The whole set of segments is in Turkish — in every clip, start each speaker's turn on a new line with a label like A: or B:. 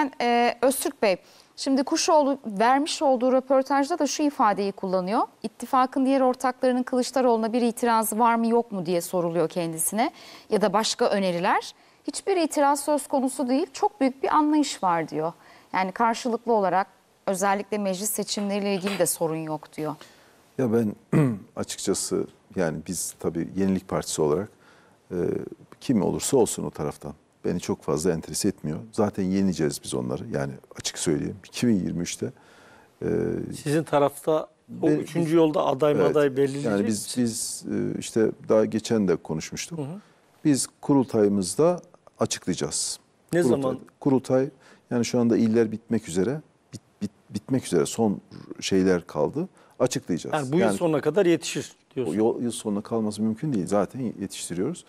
A: demişken e, Öztürk Bey, şimdi Kuşoğlu vermiş olduğu röportajda da şu ifadeyi kullanıyor. İttifakın diğer ortaklarının Kılıçdaroğlu'na bir itirazı var mı yok mu diye soruluyor kendisine ya da başka öneriler. Hiçbir itiraz söz konusu değil, çok büyük bir anlayış var diyor. Yani karşılıklı olarak özellikle meclis seçimleriyle ilgili de sorun yok diyor.
B: Ya ben açıkçası yani biz tabii Yenilik Partisi olarak e, kim olursa olsun o taraftan beni çok fazla enterese etmiyor. Zaten yeneceğiz biz onları yani açık söyleyeyim 2023'te. e,
C: Sizin tarafta o
B: Ben-
C: üçüncü yolda aday
B: evet,
C: maday belirleyecek
B: Yani biz
C: misiniz?
B: biz e, işte daha geçen de konuşmuştuk. Biz kurultayımızda açıklayacağız.
C: Ne
B: Kurultay-
C: zaman?
B: Kurultay yani şu anda iller bitmek üzere. Bit, bit- bitmek üzere son şeyler kaldı. Açıklayacağız.
C: Yani bu yıl sonuna kadar yetişir
B: o
C: diyorsun.
B: yıl, yıl sonuna kalması mümkün değil. Zaten yetiştiriyoruz.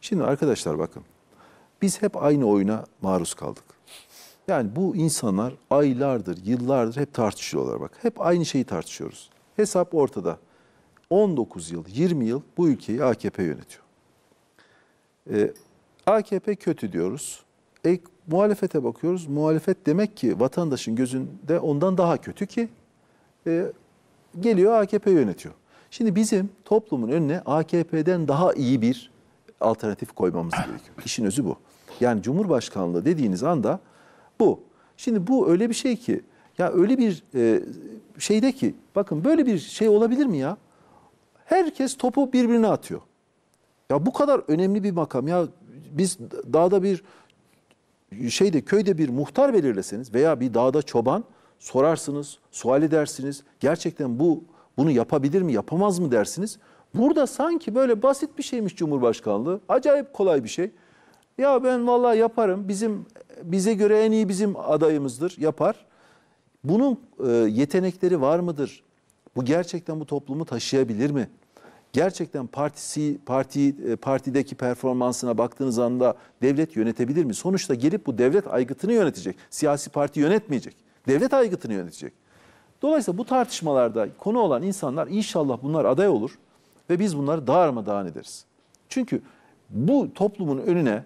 B: Şimdi arkadaşlar bakın. Biz hep aynı oyuna maruz kaldık. Yani bu insanlar aylardır, yıllardır hep tartışıyorlar bak. Hep aynı şeyi tartışıyoruz. Hesap ortada. 19 yıl, 20 yıl bu ülkeyi AKP yönetiyor. Ee, AKP kötü diyoruz. E, muhalefete bakıyoruz. Muhalefet demek ki vatandaşın gözünde ondan daha kötü ki e, geliyor AKP yönetiyor. Şimdi bizim toplumun önüne AKP'den daha iyi bir alternatif koymamız gerekiyor. İşin özü bu. Yani Cumhurbaşkanlığı dediğiniz anda bu. Şimdi bu öyle bir şey ki ya öyle bir e, şeyde ki bakın böyle bir şey olabilir mi ya? Herkes topu birbirine atıyor. Ya bu kadar önemli bir makam ya biz dağda bir şeyde köyde bir muhtar belirleseniz veya bir dağda çoban sorarsınız, sual edersiniz. Gerçekten bu bunu yapabilir mi, yapamaz mı dersiniz. Burada sanki böyle basit bir şeymiş Cumhurbaşkanlığı. Acayip kolay bir şey. Ya ben vallahi yaparım. Bizim bize göre en iyi bizim adayımızdır. Yapar. Bunun e, yetenekleri var mıdır? Bu gerçekten bu toplumu taşıyabilir mi? Gerçekten partisi parti e, partideki performansına baktığınız anda devlet yönetebilir mi? Sonuçta gelip bu devlet aygıtını yönetecek. Siyasi parti yönetmeyecek. Devlet aygıtını yönetecek. Dolayısıyla bu tartışmalarda konu olan insanlar inşallah bunlar aday olur ve biz bunları darmadağın ederiz. Çünkü bu toplumun önüne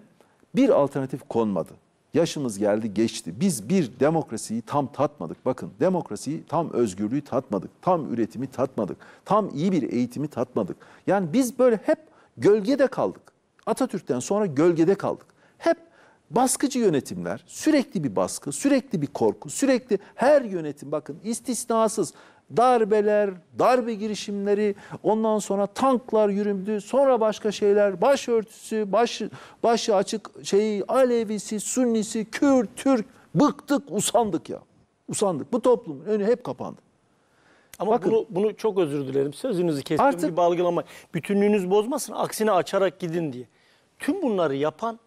B: bir alternatif konmadı. Yaşımız geldi geçti. Biz bir demokrasiyi tam tatmadık. Bakın demokrasiyi tam özgürlüğü tatmadık. Tam üretimi tatmadık. Tam iyi bir eğitimi tatmadık. Yani biz böyle hep gölgede kaldık. Atatürk'ten sonra gölgede kaldık. Hep baskıcı yönetimler, sürekli bir baskı, sürekli bir korku, sürekli her yönetim bakın istisnasız darbeler, darbe girişimleri, ondan sonra tanklar yürüdü, sonra başka şeyler, başörtüsü, baş, başı açık şeyi, Alevisi, Sünnisi, Kürt, Türk, bıktık, usandık ya. Usandık. Bu toplumun önü hep kapandı.
C: Ama
B: Bakın.
C: bunu, bunu çok özür dilerim. Sözünüzü kestim
B: Artık-
C: gibi algılama. Bütünlüğünüz bozmasın. Aksine açarak gidin diye. Tüm bunları yapan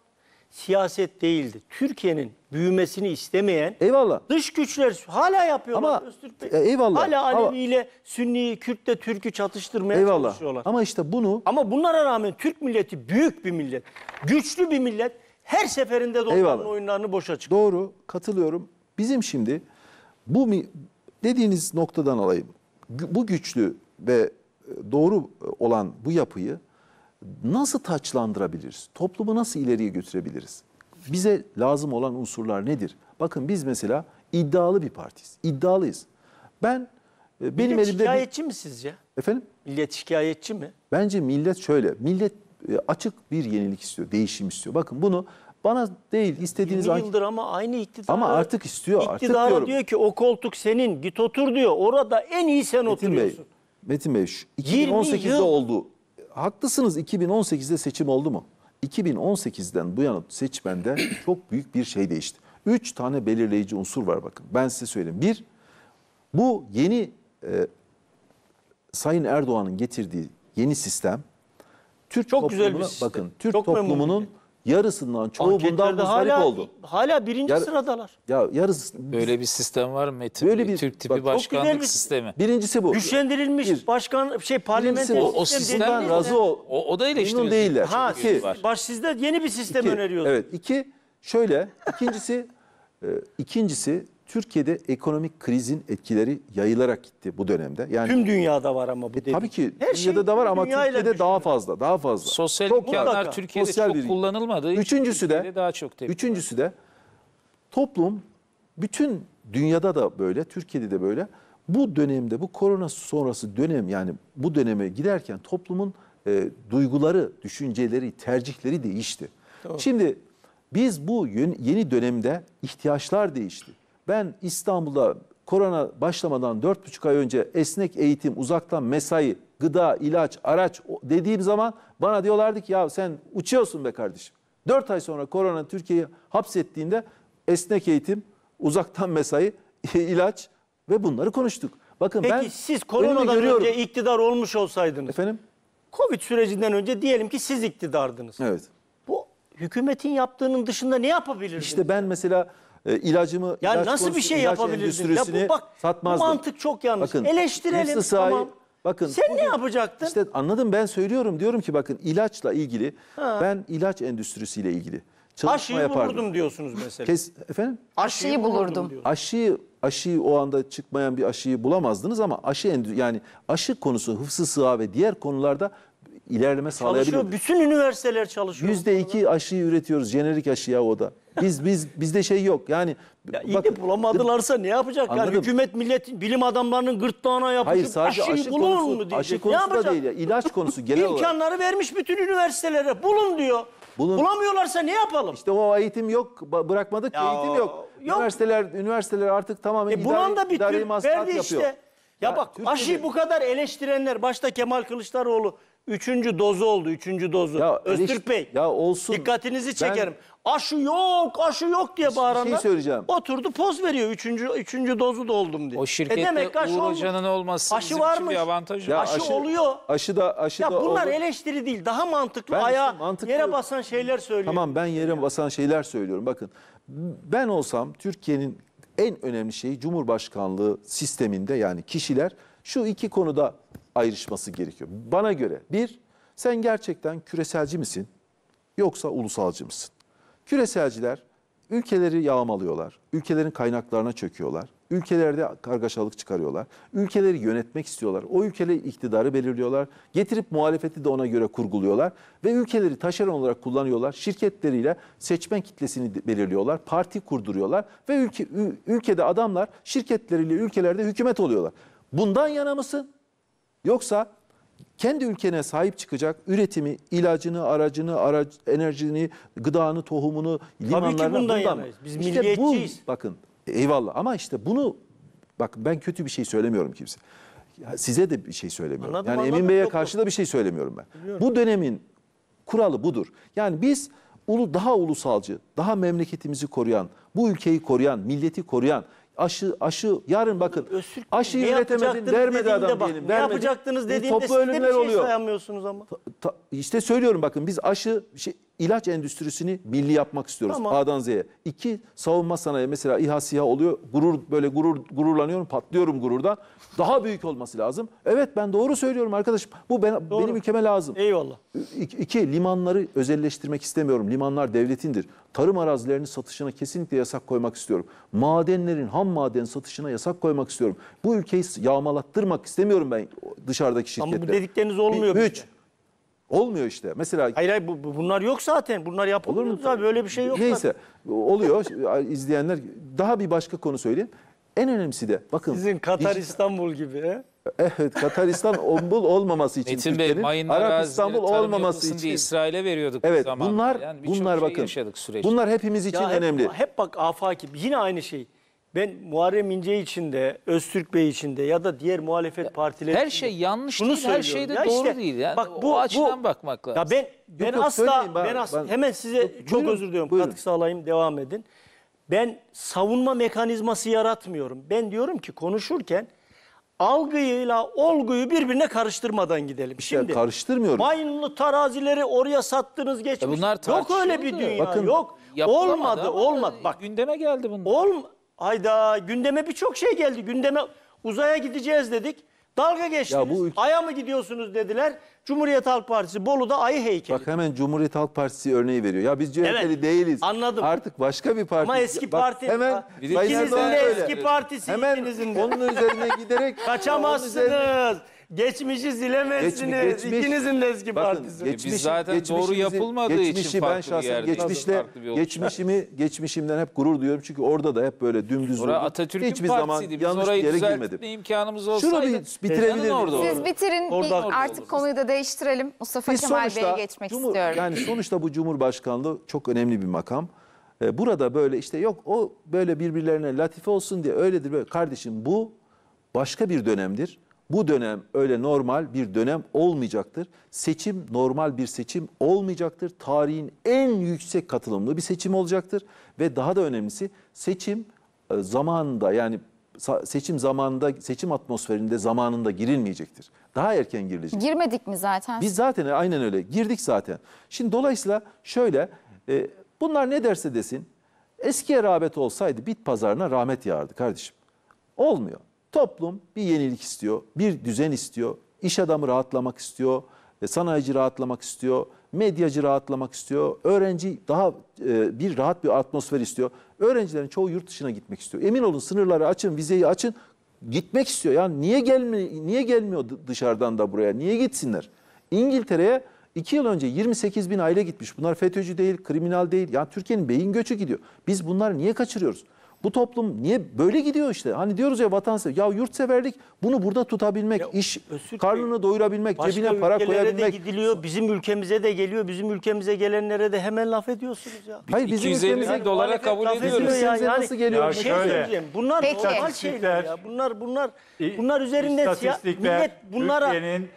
C: siyaset değildi. Türkiye'nin büyümesini istemeyen
B: Eyvallah.
C: dış güçler hala yapıyorlar.
B: Ama-
C: Öztürk Bey.
B: E, eyvallah.
C: Hala
B: Ama-
C: Alevi ile Sünni'yi, Kürt'le Türk'ü çatıştırmaya
B: Eyvallah.
C: çalışıyorlar.
B: Ama işte bunu
C: Ama bunlara rağmen Türk milleti büyük bir millet. Güçlü bir millet. Her seferinde de onların
B: Eyvallah.
C: oyunlarını boşa çıkıyor.
B: Doğru, katılıyorum. Bizim şimdi bu mi- dediğiniz noktadan alayım. Gü- Bu güçlü ve e, doğru olan bu yapıyı nasıl taçlandırabiliriz? Toplumu nasıl ileriye götürebiliriz? Bize lazım olan unsurlar nedir? Bakın biz mesela iddialı bir partiyiz. İddialıyız. Ben e, benim
C: Millet
B: elimde bir-
C: şikayetçi mi sizce?
B: efendim
C: Millet şikayetçi mi?
B: Bence millet şöyle. Millet e, açık bir yenilik istiyor, değişim istiyor. Bakın bunu bana değil istediğiniz
C: 20
B: an-
C: yıldır ama aynı iktidar.
B: Ama artık istiyor, artık diyorum.
C: diyor ki o koltuk senin git otur diyor. Orada en iyi sen
B: Metin Bey,
C: oturuyorsun.
B: Metin Bey şu
C: 20
B: 2018'de
C: yıl.
B: oldu. Haklısınız 2018'de seçim oldu mu? 2018'den bu yana seçmende çok büyük bir şey değişti. Üç tane belirleyici unsur var bakın. Ben size söyleyeyim. Bir, bu yeni e, Sayın Erdoğan'ın getirdiği yeni sistem Türk
C: Çok güzel bir sistem.
B: bakın Türk
C: Çok
B: toplumunun
C: millet.
B: Yarısından çoğu bundan muzdarip
C: hala,
B: oldu.
C: hala birinci
B: Yar-
C: sıradalar.
B: Ya yarısı
D: Böyle bir sistem var mı Metin?
B: Böyle bir-
D: Türk tipi
B: bak,
D: başkanlık
C: bir-
D: sistemi.
B: birincisi bu.
C: Güçlendirilmiş
B: Bir.
C: başkan şey parlamenter
B: bu.
D: O
C: sistem
D: sistem
B: Bundan razı ol.
D: O, o da eleştiriyor.
B: Değiller.
C: Ha
B: İki.
C: baş sizde yeni bir sistem
B: İki,
C: öneriyorsunuz.
B: Evet. iki şöyle. ikincisi e, ikincisi Türkiye'de ekonomik krizin etkileri yayılarak gitti bu dönemde. Yani
C: Tüm dünyada var ama bu
B: e, tabii ki
C: Her şey
B: dünyada da var ama
C: dünyayla
B: Türkiye'de daha
C: düşünün.
B: fazla, daha fazla.
D: Sosyal
B: Çok
D: imkanlar. Türkiye'de
B: Sosyal
D: çok
B: bir-
D: kullanılmadığı için
B: Üçüncüsü de
D: Türkiye'de daha çok tepki.
B: Üçüncüsü de toplum bütün dünyada da böyle, Türkiye'de de böyle. Bu dönemde, bu korona sonrası dönem yani bu döneme giderken toplumun e, duyguları, düşünceleri, tercihleri değişti. Şimdi biz bu yön- yeni dönemde ihtiyaçlar değişti. Ben İstanbul'da korona başlamadan 4,5 ay önce esnek eğitim, uzaktan mesai, gıda, ilaç, araç dediğim zaman bana diyorlardı ki ya sen uçuyorsun be kardeşim. 4 ay sonra korona Türkiye'yi hapsettiğinde esnek eğitim, uzaktan mesai, ilaç ve bunları konuştuk. Bakın
C: Peki
B: ben
C: siz koronadan
B: görüyorum.
C: önce iktidar olmuş olsaydınız.
B: Efendim?
C: Covid sürecinden önce diyelim ki siz iktidardınız.
B: Evet.
C: Bu hükümetin yaptığının dışında ne yapabilirdiniz?
B: İşte ben mesela e, ilacımı
C: yani
B: ilaç
C: nasıl bir
B: konusu,
C: şey
B: ilaç
C: yapabilirdiniz? Ya
B: endüstrisini
C: bu bak bu
B: satmazdım.
C: mantık çok yanlış.
B: Bakın,
C: Eleştirelim
B: hıfzı sahi-
C: tamam.
B: Bakın
C: Sen ne yapacaktın?
B: İşte anladım ben söylüyorum diyorum ki bakın ilaçla ilgili ben ilaç endüstrisiyle ilgili çalışma
C: Aşıyı
B: yapardım.
C: bulurdum diyorsunuz mesela.
B: Kes, efendim?
A: Aşıyı bulurdum.
C: diyor.
B: Aşıyı aşıyı o anda çıkmayan bir aşıyı bulamazdınız ama aşı endü- yani aşı konusu hıfzı sığa ve diğer konularda ilerleme sağlayabilir.
C: Çalışıyor. Bütün üniversiteler çalışıyor.
B: Yüzde iki aşıyı üretiyoruz. Jenerik aşı ya o da. Biz biz bizde şey yok. Yani
C: Ya iyi
B: bakın,
C: de bulamadılarsa ne yapacak? Yani hükümet millet bilim adamlarının gırtlağına yapışıp
B: Hayır sadece
C: aşıyı
B: aşı
C: bulun
B: konusu,
C: mu diyecek.
B: aşı
C: ne
B: konusu da
C: yapacak?
B: değil ya. İlaç konusu genel olarak.
C: İmkanları vermiş bütün üniversitelere. Bulun diyor.
B: Bulun.
C: Bulamıyorlarsa ne yapalım?
B: İşte o eğitim yok. Bırakmadık
C: Ya,
B: eğitim yok.
C: yok.
B: Üniversiteler üniversiteler artık tamamen
C: E
B: idari,
C: bulan da bir
B: idari masraf yapıyor.
C: işte. Ya,
B: Ya
C: bak
B: Türkiye'de-
C: aşıyı bu kadar eleştirenler başta Kemal Kılıçdaroğlu üçüncü dozu oldu. Üçüncü dozu.
B: Ya
C: Öztürk
B: eleş-
C: Bey.
B: ya olsun.
C: Dikkatinizi
B: Ben-
C: çekerim. Aşı yok, aşı yok diye bağıranlar.
B: şey söyleyeceğim.
C: Oturdu poz veriyor. Üçüncü, üçüncü dozu da oldum diye.
D: O şirkette
C: E demek ki aşı
D: Uğur
C: olmuş.
D: Hoca'nın olması
C: Aşı
D: bizim için
C: varmış.
D: bir avantaj.
B: Ya
C: aşı oluyor.
B: Aşı da aşı
C: Ya
B: da
C: bunlar
B: oldu.
C: eleştiri değil. Daha mantıklı
B: Ben işte
C: ayağa
B: mantıklı-
C: yere basan şeyler söylüyor.
B: Tamam ben yere basan şeyler söylüyorum. Bakın ben olsam Türkiye'nin en önemli şeyi Cumhurbaşkanlığı sisteminde yani kişiler şu iki konuda ayrışması gerekiyor. Bana göre bir sen gerçekten küreselci misin yoksa ulusalcı mısın? Küreselciler ülkeleri yağmalıyorlar, ülkelerin kaynaklarına çöküyorlar, ülkelerde kargaşalık çıkarıyorlar, ülkeleri yönetmek istiyorlar, o ülkeleri iktidarı belirliyorlar, getirip muhalefeti de ona göre kurguluyorlar ve ülkeleri taşeron olarak kullanıyorlar, şirketleriyle seçmen kitlesini belirliyorlar, parti kurduruyorlar ve ülke, ülkede adamlar şirketleriyle ülkelerde hükümet oluyorlar. Bundan yana mısın? Yoksa kendi ülkene sahip çıkacak üretimi, ilacını, aracını, araç, enerjini, gıdanı, tohumunu, limanlarını
C: bundan
B: mı?
C: yanayız. Biz
B: İşte
C: milliyetçiyiz.
B: Bu, bakın eyvallah ama işte bunu bakın ben kötü bir şey söylemiyorum kimse. Ya Size de bir şey söylemiyorum.
C: Anladım,
B: yani
C: anladım.
B: Emin Bey'e karşı da bir şey söylemiyorum ben. Bu dönemin kuralı budur. Yani biz ulu daha ulusalcı, daha memleketimizi koruyan, bu ülkeyi koruyan, milleti koruyan, aşı aşı yarın bakın
C: Öztürk, ne
B: üretemedin
C: dediğinde
B: adam
C: bak,
B: diyelim.
C: Ne
B: vermedi.
C: yapacaktınız
B: Bir
C: dediğinde
B: toplu
C: de
B: ölümler
C: bir şey
B: oluyor.
C: sayamıyorsunuz ama.
B: Ta- işte söylüyorum bakın biz aşı şey, ilaç endüstrisini milli yapmak istiyoruz
C: Tamam.
B: A'dan Z'ye. İki savunma sanayi mesela İHA SİHA oluyor. Gurur böyle gurur gururlanıyorum, patlıyorum gururdan. Daha büyük olması lazım. Evet ben doğru söylüyorum arkadaşım. Bu ben,
C: Doğru.
B: benim ülkeme lazım.
C: Eyvallah.
B: İki, iki, limanları özelleştirmek istemiyorum. Limanlar devletindir. Tarım arazilerinin satışına kesinlikle yasak koymak istiyorum. Madenlerin, ham maden satışına yasak koymak istiyorum. Bu ülkeyi yağmalattırmak istemiyorum ben dışarıdaki
C: Ama
B: şirketlere.
C: bu dedikleriniz olmuyor
B: Bir-. Üç. Olmuyor işte. Mesela
C: Hayır hayır bu, bu- bunlar yok zaten. Bunlar yapılmıyor.
B: Olur mu?
C: Zaten Böyle bir şey yok.
B: Neyse
C: zaten.
B: oluyor izleyenler. Daha bir başka konu söyleyeyim. En önemlisi de bakın.
C: Sizin Katar
B: dijit-
C: İstanbul gibi. He?
B: Evet Kataristan ombul olmaması için
D: Metin Bey
B: Türkiye'nin,
D: mayın
B: Arap
D: arazileri
B: İstanbul
D: tarım
B: olmaması
D: yapılsın
B: için.
D: İsrail'e veriyorduk
B: Evet
D: zamanında.
B: bunlar
D: Yani birçok
B: bunlar
D: şey
B: bakın.
D: yaşadık süreçte.
B: Bunlar hepimiz için
C: Ya hep,
B: önemli.
C: hep bak afaki yine aynı şey. Ben Muharrem İnce için de, Öztürk Bey için de ya da diğer muhalefet partileri
D: her
C: için
D: şey yanlış
C: şunu
D: değil, her
C: söylüyorum.
D: şey de
C: Ya
D: doğru
C: işte,
D: değil. Yani
C: bak
D: o
C: bu-
D: açıdan
C: bu-
D: bakmak lazım.
C: Ya ben ben
B: yok,
C: asla
B: söyleyin, ben-
C: ben, as-
B: ben-
C: hemen size
B: Yok,
C: çok
B: buyurun,
C: özür diliyorum.
B: buyurun.
C: Katkı sağlayayım, devam edin. Ben savunma mekanizması yaratmıyorum. Ben diyorum ki konuşurken algıyla olguyu birbirine karıştırmadan gidelim. Şimdi
B: karıştırmıyorum.
C: Mayınlı tarazileri oraya sattınız geçmiş.
D: E bunlar
C: yok öyle bir
D: tartışıldı.
C: dünya.
B: Bakın,
C: yok.
D: Yapılamadı
C: Olmadı,
D: ama
C: olmadı. Bak
D: gündeme geldi bunlar.
C: Olm Hayda gündeme birçok şey geldi. Gündeme uzaya gideceğiz dedik. Dalga geçtiniz.
B: bu ülke-
C: Ay'a mı gidiyorsunuz dediler. Cumhuriyet Halk Partisi Bolu'da ayı heykeli.
B: Bak hemen Cumhuriyet Halk Partisi örneği veriyor. Ya biz CHP'li
C: Evet,
B: değiliz.
C: anladım.
B: Artık başka bir parti.
C: Ama eski
B: Bak,
C: parti-
B: Hemen Sayın
C: İkinizin
B: Erdoğan
C: de
B: öyle.
C: eski partisi
B: Hemen
C: ikinizin de.
B: onun üzerine giderek onun üzerine-
C: Kaçamazsınız. Geçmişi silemezsiniz.
B: Geçmiş- geçmiş-
C: İkinizin de eski
B: Bakın,
C: partisi.
B: geçmişi-
D: Biz zaten doğru yapılmadığı için
B: geçmişi ben
D: farklı bir
B: şahsen
D: yerde,
B: geçmişle
D: farklı bir
B: geçmişimi geçmişimden hep gurur duyuyorum çünkü orada da hep böyle dümdüz
D: Orası
B: durdum.
D: Atatürk'ün
B: Hiçbir zaman
D: partisiydi. Biz
B: yanlış bir
D: orayı
B: yere
D: düzeltme
B: girmedim.
D: imkanımız
B: Şunu
D: olsaydı.
B: bir bitirebilir
D: orada?
A: Siz bitirin bir
C: Orada haklı
A: artık
C: oluruz.
A: konuyu da değiştirelim. Mustafa
B: Biz
A: Kemal Bey'e geçmek
B: Cumhur-
A: istiyorum.
B: Yani sonuçta bu Cumhurbaşkanlığı çok önemli bir makam. Ee, Burada böyle işte yok o böyle birbirlerine latife olsun diye öyledir böyle. Kardeşim bu başka bir dönemdir. Bu dönem öyle normal bir dönem olmayacaktır. Seçim normal bir seçim olmayacaktır. Tarihin en yüksek katılımlı bir seçim olacaktır. Ve daha da önemlisi seçim e, zamanında yani seçim zamanında seçim atmosferinde zamanında girilmeyecektir. Daha erken girilecek.
A: Girmedik mi zaten?
B: Biz zaten aynen öyle girdik zaten. Şimdi dolayısıyla şöyle e, bunlar ne derse desin eskiye rağbet olsaydı bit pazarına rahmet yağardı kardeşim. Olmuyor. Toplum bir yenilik istiyor, bir düzen istiyor, iş adamı rahatlamak istiyor, sanayici rahatlamak istiyor, medyacı rahatlamak istiyor, öğrenci daha e, bir rahat bir atmosfer istiyor. Öğrencilerin çoğu yurt dışına gitmek istiyor. Emin olun sınırları açın, vizeyi açın, gitmek istiyor. Yani niye gelmi niye gelmiyor dı- dışarıdan da buraya? Niye gitsinler? İngiltere'ye iki yıl önce 28 bin aile gitmiş. Bunlar FETÖ'cü değil, kriminal değil. Yani Türkiye'nin beyin göçü gidiyor. Biz bunları niye kaçırıyoruz? Bu toplum niye böyle gidiyor işte? Hani diyoruz ya vatansever, ya yurtseverlik bunu burada tutabilmek,
C: Ya
B: iş,
C: Öztürk Bey,
B: karnını doyurabilmek,
C: Başka
B: cebine para
C: ülkelere de
B: koyabilmek.
C: gidiliyor. Bizim ülkemize de geliyor. Bizim ülkemize gelenlere de hemen laf ediyorsunuz ya.
B: Hayır bizim
D: 250
B: ülkemize
D: bin dolara kabul ediyoruz.
C: ediyor
B: Ülkemize nasıl geliyor? Ya
C: şey
E: şöyle,
C: söyleyeceğim. Bunlar
A: Peki.
C: normal şeyler ya. Bunlar bunlar bunlar üzerinde ya
E: istatistikler
C: millet bunlara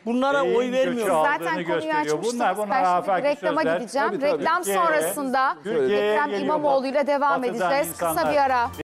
C: bunlara oy vermiyor.
A: Zaten konuyu
E: gösteriyor.
A: açmıştınız.
E: Bunlar- bunlar
A: reklama
E: sözler.
A: gideceğim.
E: Tabii, tabii.
A: Reklam sonrasında Ekrem
E: geliyor
A: İmamoğlu'yla devam edeceğiz. Kısa bir ara.